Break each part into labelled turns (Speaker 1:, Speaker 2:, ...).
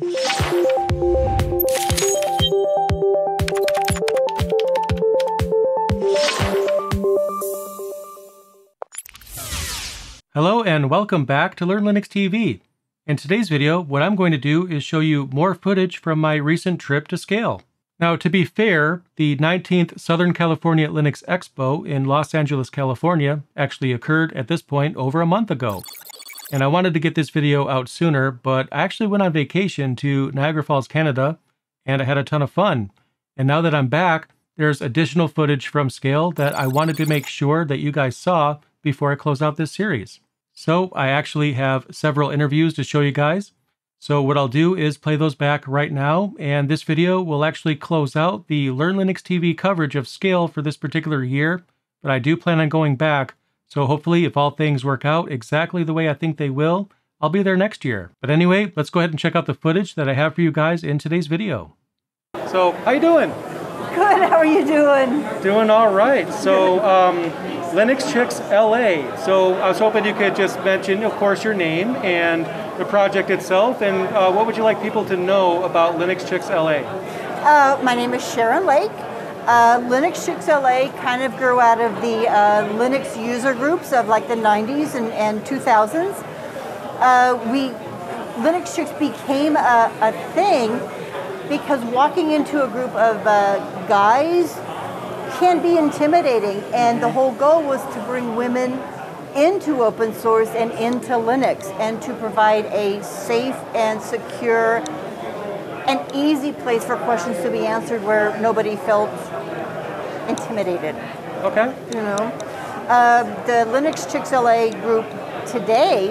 Speaker 1: Hello and welcome back to Learn Linux TV. In today's video, what I'm going to do is show you more footage from my recent trip to Scale. Now, to be fair, the 19th Southern California Linux Expo in Los Angeles, California actually occurred at this point over a month ago. And I wanted to get this video out sooner, but I actually went on vacation to Niagara Falls, Canada, and I had a ton of fun. And now that I'm back, there's additional footage from Scale that I wanted to make sure that you guys saw before I close out this series. So I actually have several interviews to show you guys. So what I'll do is play those back right now, and this video will actually close out the Learn Linux TV coverage of Scale for this particular year, but I do plan on going back, so hopefully if all things work out exactly the way I think they will, I'll be there next year. But anyway, let's go ahead and check out the footage that I have for you guys in today's video. So, how you doing?
Speaker 2: Good. How are you doing?
Speaker 1: Doing all right. So, um, Linux Chix LA. So I was hoping you could just mention, of course, your name and the project itself, and uh, what would you like people to know about Linux Chix LA?
Speaker 2: Uh, my name is Sharon Lake. Uh, Linux Chix LA kind of grew out of the uh, Linux user groups of like the 90s and, and 2000s. Uh, we Linux Chix became a, a, thing because walking into a group of uh, guys can be intimidating, and the whole goal was to bring women into open source and into Linux and to provide a safe and secure and easy place for questions to be answered where nobody felt intimidated.
Speaker 1: Okay.
Speaker 2: You know, uh, the Linux Chix LA group today,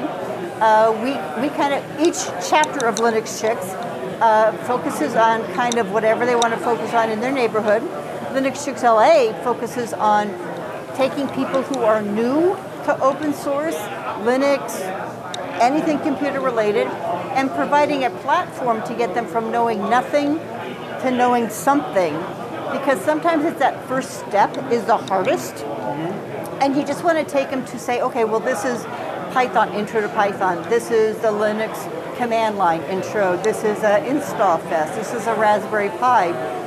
Speaker 2: uh, we, we kind of, each chapter of Linux Chix uh, focuses on kind of whatever they want to focus on in their neighborhood. Linux Chix LA focuses on taking people who are new to open source, Linux, anything computer related, and providing a platform to get them from knowing nothing to knowing something. Because sometimes it's that first step is the hardest. And you just want to take them to say, okay, well, this is Python, intro to Python. This is the Linux command line intro. This is a install fest. This is a Raspberry Pi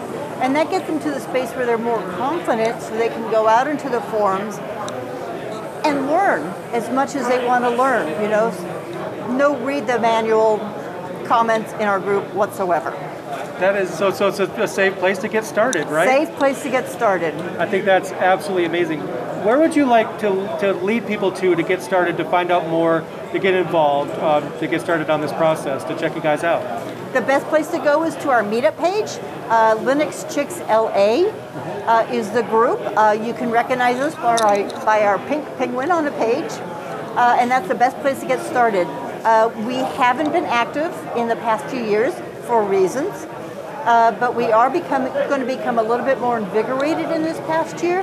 Speaker 2: and that gets them to the space where they're more confident so they can go out into the forums and learn as much as they want to learn, you know. No read the manual comments in our group whatsoever.
Speaker 1: That is so so it's a, safe place to get started, right?
Speaker 2: Safe place to get started.
Speaker 1: I think that's absolutely amazing. Where would you like to, to lead people to to get started, to find out more, to get involved, um, to get started on this process, to check you guys out?
Speaker 2: The best place to go is to our meetup page. Uh, Linux Chix LA uh, is the group. Uh, you can recognize us by our, by our pink penguin on the page, uh, and that's the best place to get started. Uh, we haven't been active in the past few years for reasons, uh, but we are becoming, going to become a little bit more invigorated in this past year,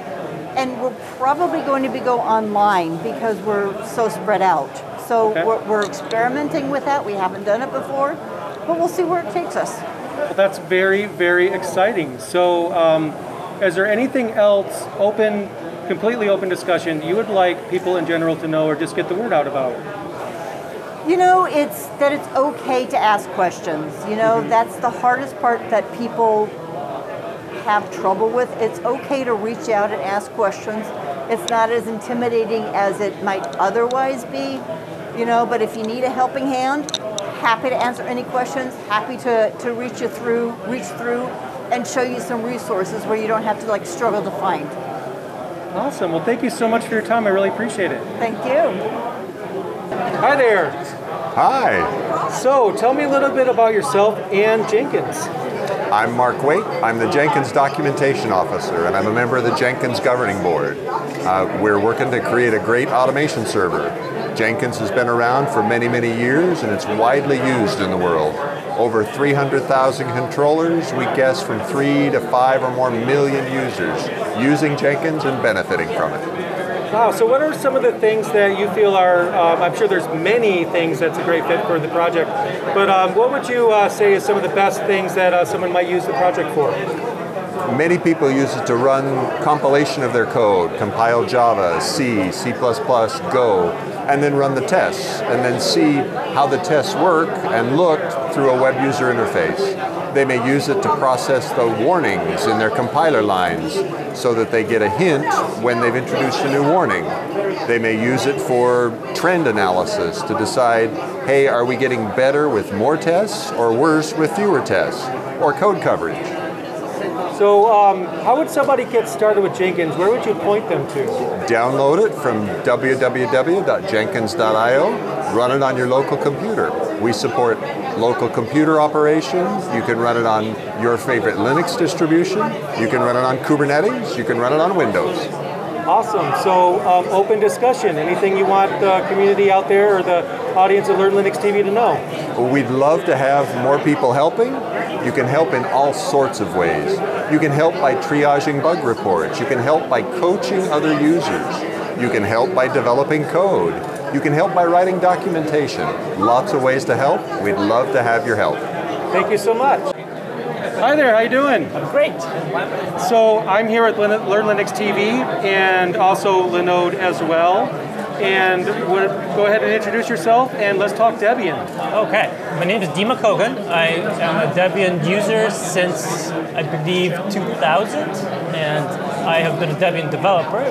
Speaker 2: and we're probably going to be go online because we're so spread out. So okay. we're, we're experimenting with that. We haven't done it before but we'll see where it takes us.
Speaker 1: Well, that's very, very exciting. So, um, is there anything else open, completely open discussion you would like people in general to know or just get the word out about?
Speaker 2: You know, it's that it's okay to ask questions. You know, mm-hmm. that's the hardest part that people have trouble with. It's okay to reach out and ask questions. It's not as intimidating as it might otherwise be, you know, but if you need a helping hand, happy to answer any questions, happy to, to reach you through, reach through, and show you some resources where you don't have to like struggle to find.
Speaker 1: Awesome. Well, thank you so much for your time. I really appreciate it.
Speaker 2: Thank you.
Speaker 1: Hi there.
Speaker 3: Hi.
Speaker 1: So, tell me a little bit about yourself and Jenkins.
Speaker 3: I'm Mark Waite. I'm the Jenkins Documentation Officer, and I'm a member of the Jenkins Governing Board. Uh, we're working to create a great automation server Jenkins has been around for many, many years and it's widely used in the world. Over 300,000 controllers, we guess from three to five or more million users using Jenkins and benefiting from it.
Speaker 1: Wow, so what are some of the things that you feel are, um, I'm sure there's many things that's a great fit for the project, but um, what would you uh, say is some of the best things that uh, someone might use the project for?
Speaker 3: Many people use it to run compilation of their code, compile Java, C, C++, Go, and then run the tests, and then see how the tests work and looked through a web user interface. They may use it to process the warnings in their compiler lines so that they get a hint when they've introduced a new warning. They may use it for trend analysis to decide, hey, are we getting better with more tests or worse with fewer tests? Or code coverage.
Speaker 1: So, um, how would somebody get started with Jenkins? Where would you point them to?
Speaker 3: Download it from www.jenkins.io, run it on your local computer. We support local computer operation. You can run it on your favorite Linux distribution. You can run it on Kubernetes. You can run it on Windows.
Speaker 1: Awesome. So, um, open discussion. Anything you want the community out there or the audience of Learn Linux TV to know?
Speaker 3: We'd love to have more people helping. You can help in all sorts of ways. You can help by triaging bug reports. You can help by coaching other users. You can help by developing code. You can help by writing documentation. Lots of ways to help. We'd love to have your help.
Speaker 1: Thank you so much. Hi there, how you doing?
Speaker 4: Great.
Speaker 1: So I'm here at Learn Linux TV and also Linode as well. And we'll go ahead and introduce yourself and let's talk Debian.
Speaker 4: Okay, my name is Dima Kogan. I am a Debian user since I believe 2000, and I have been a Debian developer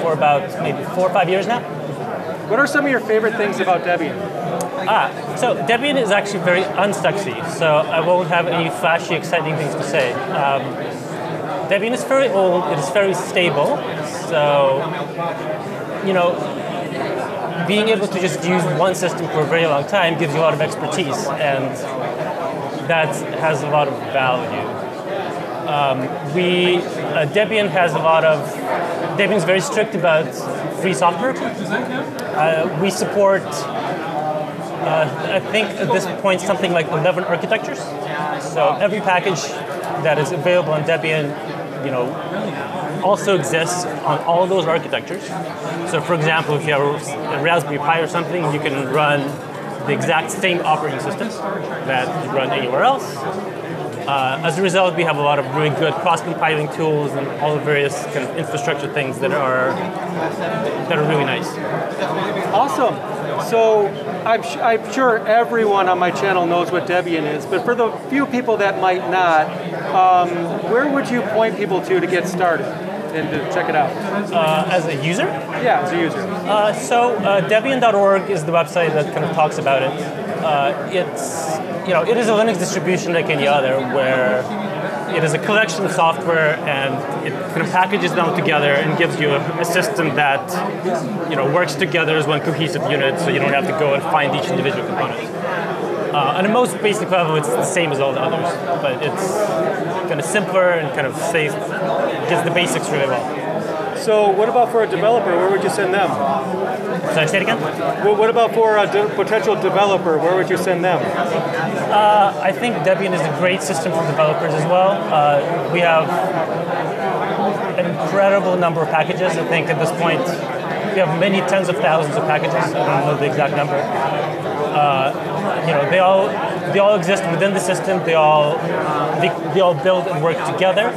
Speaker 4: for about maybe four or five years now.
Speaker 1: What are some of your favorite things about Debian?
Speaker 4: Ah, so Debian is actually very unsexy, so I won't have any flashy, exciting things to say. Um, Debian is very old, it is very stable, so, you know, being able to just use one system for a very long time gives you a lot of expertise, and that has a lot of value. Um, we uh, Debian has a lot of Debian is very strict about free software. Uh, we support, uh, I think at this point, something like 11 architectures. So every package that is available on Debian, you know, also exists on all those architectures. So for example, if you have a Raspberry Pi or something, you can run the exact same operating system that you run anywhere else. Uh, as a result, we have a lot of really good cross-compiling tools and all the various kind of infrastructure things that are that are really nice.
Speaker 1: Awesome. So I'm, I'm sure everyone on my channel knows what Debian is, but for the few people that might not, um, where would you point people to to get started? and to check it out?
Speaker 4: Uh, as a user?
Speaker 1: Yeah, as a user.
Speaker 4: Uh, so uh, Debian.org is the website that kind of talks about it. Uh, it's you know it is a Linux distribution like any other, where it is a collection of software and it kind of packages them together and gives you a, a system that you know works together as one cohesive unit, so you don't have to go and find each individual component. Uh, on a most basic level, it's the same as all the others, but it's kind of simpler and kind of safe, gets the basics really well.
Speaker 1: So, what about for a developer? Where would you send them?
Speaker 4: Sorry, say it again?
Speaker 1: What about for a de- potential developer? Where would you send them?
Speaker 4: Uh, I think Debian is a great system for developers as well. Uh, we have an incredible number of packages. I think at this point, we have many tens of thousands of packages. I don't know the exact number. Uh, you know, they all they all exist within the system. They all they, they all build and work together.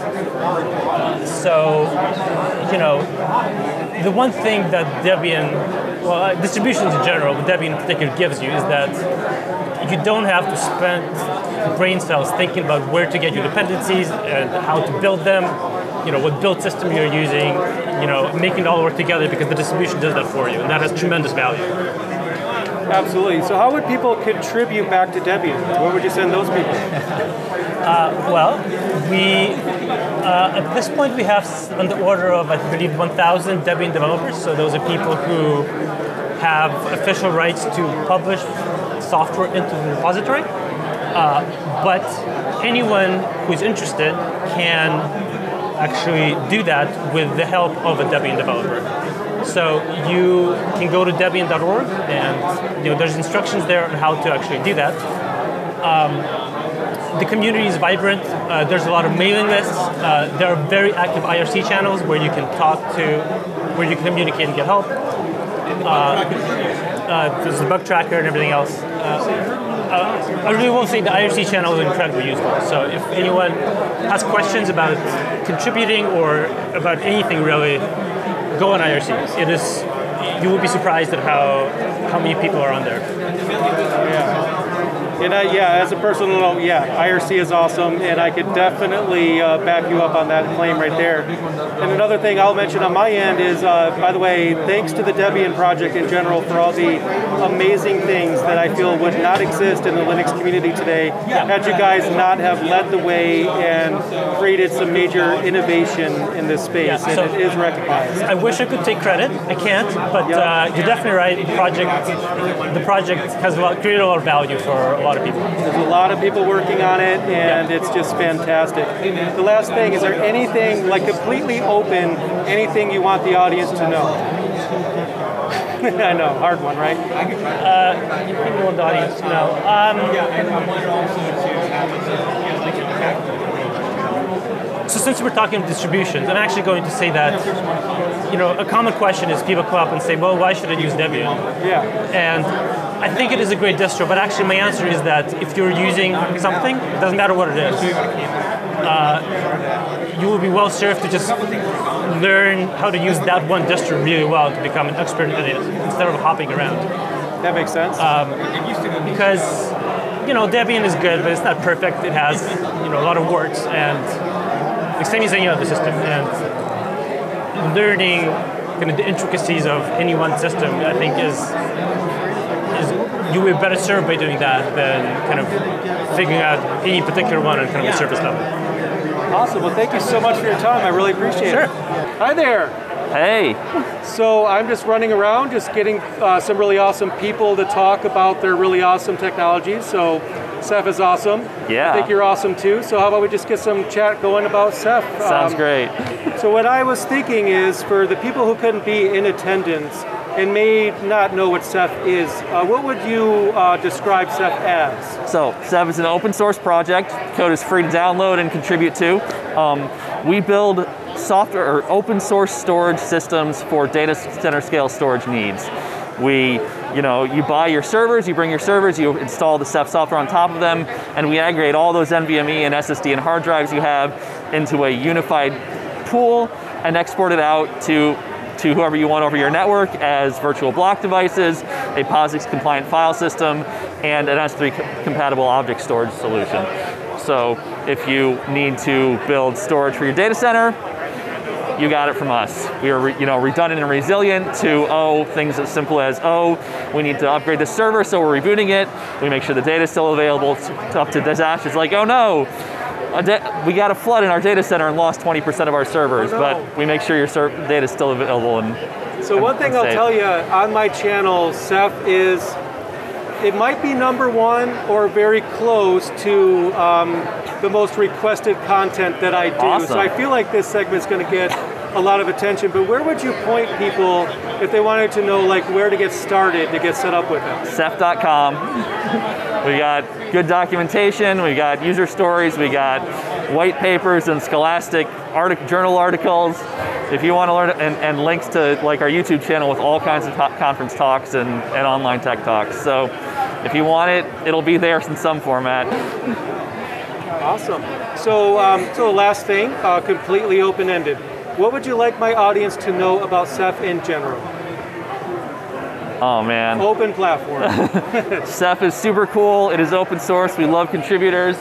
Speaker 4: so, you know, the one thing that Debian, well, uh, distributions in general, but Debian in particular gives you is that you don't have to spend brain cells thinking about where to get your dependencies and how to build them. You know, what build system you're using. You know, making it all work together because the distribution does that for you, and that has tremendous value.
Speaker 1: Absolutely. So, how would people contribute back to Debian? Where would you send those people?
Speaker 4: Uh, well, we uh, at this point we have on the order of I believe 1,000 Debian developers. So those are people who have official rights to publish software into the repository. Uh, but anyone who's interested can actually do that with the help of a Debian developer. So you can go to Debian.org, and you know there's instructions there on how to actually do that. Um, the community is vibrant. Uh, there's a lot of mailing lists. Uh, there are very active IRC channels where you can talk to, where you can communicate and get help. Uh, uh there's a bug tracker and everything else. Uh, uh, I really won't say the IRC channel is incredibly useful. So if anyone has questions about contributing or about anything really, go on IRC. It is you will be surprised at how how many people are on there.
Speaker 1: Yeah. And I, yeah, as a personal note, yeah, IRC is awesome, and I could definitely uh, back you up on that claim right there. And another thing I'll mention on my end is, uh, by the way, thanks to the Debian project in general for all the amazing things that I feel would not exist in the Linux community today had you guys not have led the way and created some major innovation in this space,
Speaker 4: Yeah,
Speaker 1: and it is recognized.
Speaker 4: I wish I could take credit. I can't, but uh, you're definitely right. The project, the project has created a lot of value for lot of people.
Speaker 1: There's a lot of people working on it, and it's just fantastic. The last thing, is there anything, like completely open, anything you want the audience to know? I know, hard one, right?
Speaker 4: You people want the audience to know. Um, so since we're talking distributions, I'm actually going to say that, you know, a common question is people come up and say, well, why should I use Debian?
Speaker 1: Yeah,
Speaker 4: And I think it is a great distro, but actually my answer is that if you're using something, it doesn't matter what it is, uh, you will be well served to just learn how to use that one distro really well to become an expert in it instead of hopping around.
Speaker 1: that makes sense.
Speaker 4: Because, you know, Debian is good, but it's not perfect. It has, you know, a lot of warts and the same as any other system. And learning kind of the intricacies of any one system, I think, is you will be better served by doing that than kind of figuring out any particular one on kind of a surface level.
Speaker 1: awesome. Well, thank you so much for your time. I really appreciate
Speaker 4: Sure.
Speaker 1: it. Hi there.
Speaker 5: Hey,
Speaker 1: So I'm just running around, just getting uh, some really awesome people to talk about their really awesome technologies. So Ceph is awesome.
Speaker 5: Yeah.
Speaker 1: I think you're awesome too. So how about we just get some chat going about Ceph?
Speaker 5: sounds
Speaker 1: Um,
Speaker 5: great.
Speaker 1: So what I was thinking is for the people who couldn't be in attendance and may not know what Ceph is, uh, what would you uh, describe Ceph as?
Speaker 5: So, Ceph is an open source project. Code is free to download and contribute to. Um, we build software or open source storage systems for data center scale storage needs. We, you know, you buy your servers, you bring your servers, you install the Ceph software on top of them, and we aggregate all those NVMe and SSD and hard drives you have into a unified pool and export it out to to whoever you want over your network as virtual block devices, a POSIX compliant file system, and an S3 co- compatible object storage solution. So if you need to build storage for your data center, you got it from us. We are, you know, redundant and resilient to oh things as simple as oh we need to upgrade the server, so we're rebooting it. We make sure the data is still available up to disasters like oh no, we got a flood in our data center and lost 20% of our servers,
Speaker 1: Oh, no.
Speaker 5: but we make sure your ser- data is still available and
Speaker 1: So one thing I'll tell you on my channel, Ceph, is it might be number one or very close to um, the most requested content that I do.
Speaker 5: Awesome.
Speaker 1: So I feel like this segment's going to get a lot of attention. But where would you point people if they wanted to know like where to get started to get set up with it?
Speaker 5: Ceph.com. We got good documentation, we got user stories, we got white papers and scholastic artic- journal articles. If you want to learn, and, and links to like our YouTube channel with all kinds of conference talks and, and online tech talks. So if you want it, it'll be there in some format.
Speaker 1: Awesome. So, um, so the last thing, uh, completely open-ended. What would you like my audience to know about Ceph in general?
Speaker 5: Oh man.
Speaker 1: Open platform.
Speaker 5: Ceph is super cool. It is open source. We love contributors,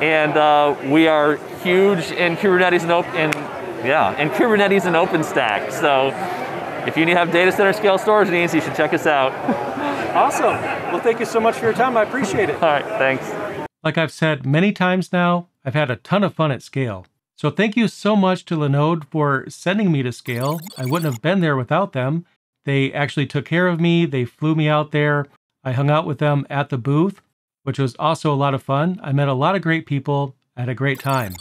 Speaker 5: and uh, we are huge in Kubernetes and open. In, yeah, in Kubernetes and OpenStack. So, if you need to have data center scale storage needs, you should check us out.
Speaker 1: awesome. Well, thank you so much for your time. I appreciate it.
Speaker 5: All right, thanks.
Speaker 1: Like I've said many times now, I've had a ton of fun at Scale. So thank you so much to Linode for sending me to Scale. I wouldn't have been there without them. They actually took care of me. They flew me out there. I hung out with them at the booth, which was also a lot of fun. I met a lot of great people at a great time.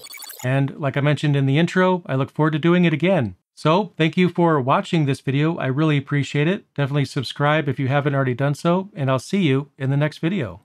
Speaker 1: And like I mentioned in the intro, I look forward to doing it again. So thank you for watching this video. I really appreciate it. Definitely subscribe if you haven't already done so, and I'll see you in the next video.